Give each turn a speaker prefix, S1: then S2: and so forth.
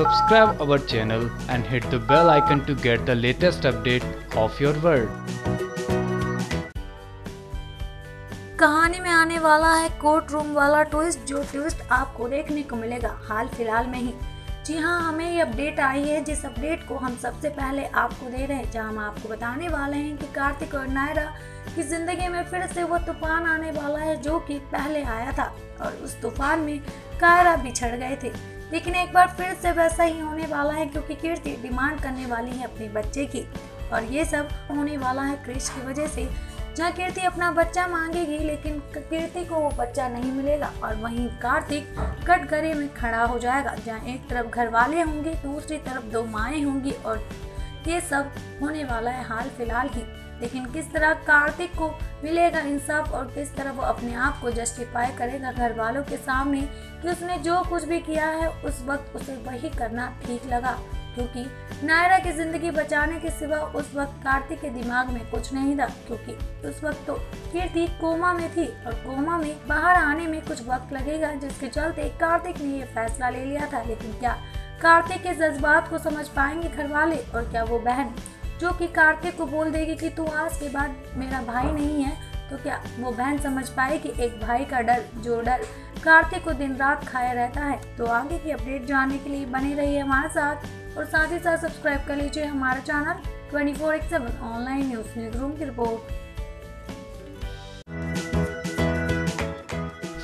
S1: Subscribe our channel and hit the bell icon to get the latest update of your world.
S2: कहानी में आने वाला है court room वाला ट्विस्ट जो ट्विस्ट आपको देखने को मिलेगा, हाल फ़िलहाल में ही जी हाँ हमें ये अपडेट आई है, जिस अपडेट को हम सबसे पहले आपको दे रहे हैं, जहाँ हम आपको बताने वाले हैं कि कार्तिक और नायरा की ज़िंदगी में फिर से वो तूफ़ान आने वाला है जो कि पहले आया था और उस तूफ़ान में कायरा बिछड़ गए थे लेकिन एक बार फिर से वैसा ही होने वाला है क्योंकि कीर्ति डिमांड करने वाली है अपने बच्चे की। और ये सब होने वाला है क्रिश की वजह से, जहाँ कीर्ति अपना बच्चा मांगेगी, लेकिन कीर्ति को वो बच्चा नहीं मिलेगा और वहीं कार्तिक कटघरे में खड़ा हो जाएगा, जहाँ एक तरफ़ घर वाले होंगे, दूसरी तरफ़ दो माएँ होंगी और ये सब होने वाला है हाल फ़िलहाल ही। लेकिन किस तरह कार्तिक को मिलेगा इंसाफ और किस तरह वो अपने आप को जस्टिफाई करेगा घर वालों के सामने कि उसने जो कुछ भी किया है, उस वक्त उसे वही करना ठीक लगा? क्योंकि नायरा की ज़िंदगी बचाने के सिवा उस वक्त कार्तिक के दिमाग में कुछ नहीं था, क्योंकि उस वक्त तो कीर्ति कोमा में थी और कोमा में बाहर आने में कुछ वक्त लगेगा, जिसके चलते कार्तिक ने ये फैसला ले लिया था। लेकिन क्या कार्तिक के जज्बात को समझ पाएँगे घर वाले और क्या वो बहन, जो कि कार्तिक को बोल देगी कि तू आज के बाद मेरा भाई नहीं है तो क्या वो बहन समझ पाए कि एक भाई का डर, जो डर कार्तिक को दिन रात खाया रहता है तो आगे की अपडेट जानने के लिए बने रहिए हमारे साथ। और साथ ही साथ सब्सक्राइब कर लीजिए हमारा channel twenty four X seven online news newsroom की report.